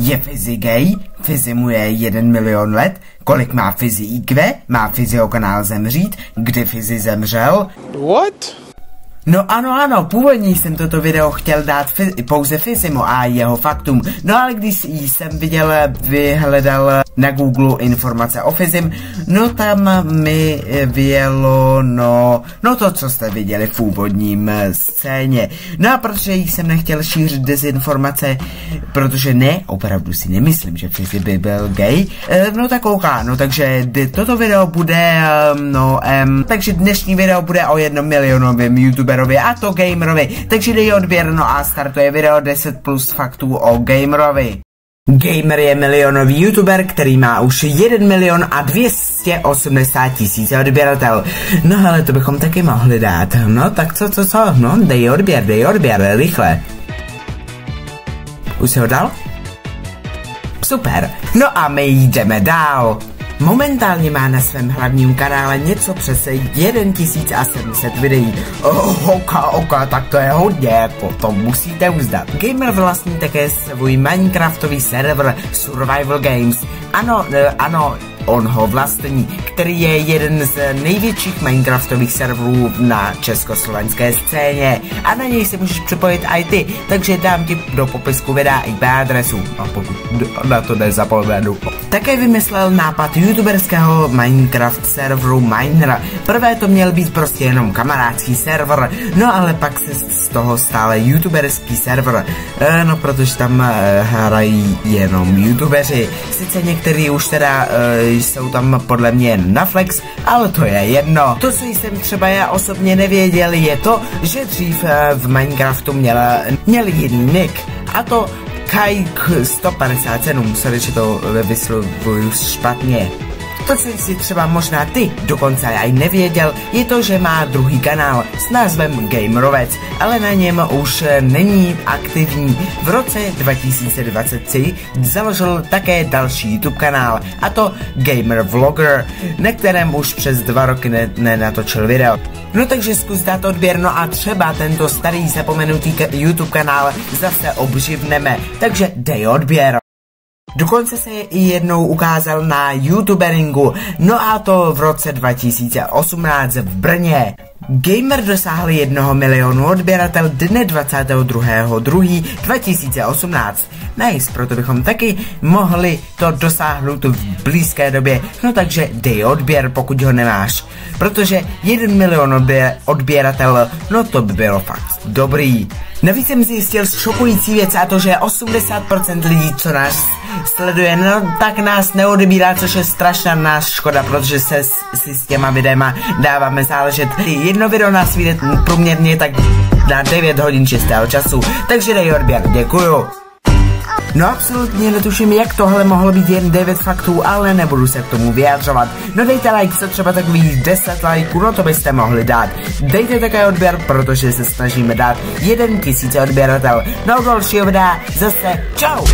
Je Fizi gay? Fizi mu je 1 milion let? Kolik má Fizi IQ? Má Fizi o kanál zemřít? Kdy Fizi zemřel? What? No ano, ano, původně jsem toto video chtěl dát fi- pouze Fizimu a jeho faktům, no ale když jsem viděl, vyhledal na Google informace o Fizim, no tam mi vyjelo, no, no to, co jste viděli v úvodním scéně. No a protože jsem nechtěl šířit dezinformace, protože ne, opravdu si nemyslím, že Fizi by byl gay, no tak OK, no takže toto video bude, no, um, takže dnešní video bude o jednom milionovém youtuberovi a to gamerovi, takže dej odběr, no a startuje video 10 plus faktů o gamerovi. Gamer je milionový youtuber, který má už 1 milion a 280 tisíc odběratel. No ale to bychom taky mohli dát. No tak co, co, co? No dej odběr, dej odběr, rychle. Už se ho dal? Super. No a my jdeme dál. Momentálně má na svém hlavním kanále něco přes 1700 videí. Oh, ok, ok, tak to je hodně, to musíte uzdat. Gamer vlastní také svůj Minecraftový server Survival Games. Ano, ano, on ho vlastní, který je jeden z největších Minecraftových serverů na československé scéně a na něj se můžeš připojit i ty, takže dám ti do popisku videa IP adresu, a pokud na to nezapomenu. Také vymyslel nápad youtuberského Minecraft serveru Minera. Prvé to měl být prostě jenom kamarádský server, no ale pak se z toho stále youtuberský server, e, no protože tam e, hrají jenom youtubeři. Sice některý už teda e, jsou tam podle mě na flex, ale to je jedno. To, co jsem třeba já osobně nevěděl, je to, že dřív v Minecraftu měl, měl jiný nick. A to Kajk 157, sorry, že to vyslovuju špatně. To, co jsi třeba možná ty dokonce aj nevěděl, je to, že má druhý kanál s názvem Gamerovec, ale na něm už není aktivní. V roce 2023 založil také další YouTube kanál, a to Gamer Vlogger, na kterém už přes dva roky ne- nenatočil video. No takže zkus dát odběr, no a třeba tento starý zapomenutý YouTube kanál zase obživneme, takže dej odběr. Dokonce se i jednou ukázal na youtuberingu, no a to v roce 2018 v Brně. Gamer dosáhl jednoho milionu odběratel dne 22.2.2018. Nice, proto bychom taky mohli to dosáhnout v blízké době, no takže dej odběr, pokud ho nemáš. Protože 1 milion odbě odběratel, no to by bylo fakt dobrý. Navíc jsem zjistil šokující věc a to, že 80% lidí, co nás sleduje, no tak nás neodebírá, což je strašná nás škoda, protože se si s těma videama dáváme záležet. Jedno video nás vyjde průměrně tak na 9 hodin čistého času, takže dej odběr, děkuju. No absolutně netuším, jak tohle mohlo být jen 9 faktů, ale nebudu se k tomu vyjadřovat. No dejte like, co třeba takových 10 lajků, no to byste mohli dát. Dejte také odběr, protože se snažíme dát 1000 odběratel. No dalšího videa zase čau!